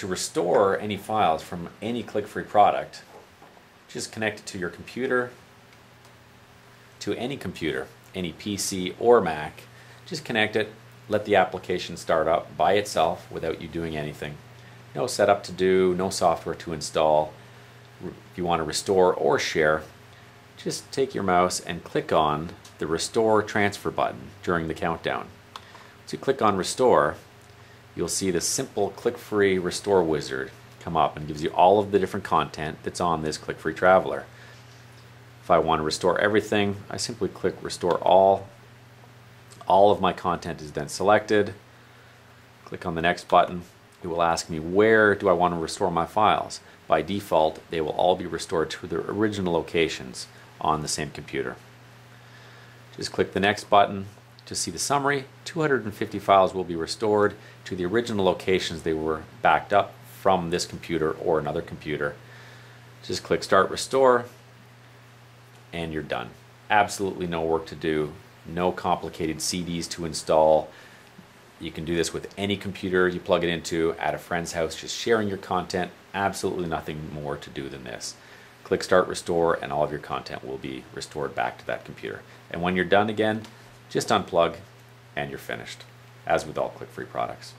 to restore any files from any click-free product, just connect it to your computer, to any computer, any PC or Mac. Just connect it, let the application start up by itself without you doing anything. No setup to do, no software to install. If you want to restore or share, just take your mouse and click on the Restore Transfer button during the countdown. Once you click on Restore, you'll see the simple click-free restore wizard come up and gives you all of the different content that's on this click-free traveler. If I want to restore everything, I simply click Restore All. All of my content is then selected. Click on the next button. It will ask me where do I want to restore my files. By default, they will all be restored to their original locations on the same computer. Just click the next button to see the summary. 250 files will be restored to the original locations they were backed up from this computer or another computer. Just click Start Restore and you're done. Absolutely no work to do, no complicated CDs to install. You can do this with any computer you plug it into at a friend's house, just sharing your content. Absolutely nothing more to do than this. Click Start Restore and all of your content will be restored back to that computer. And when you're done again, just unplug and you're finished, as with all click-free products.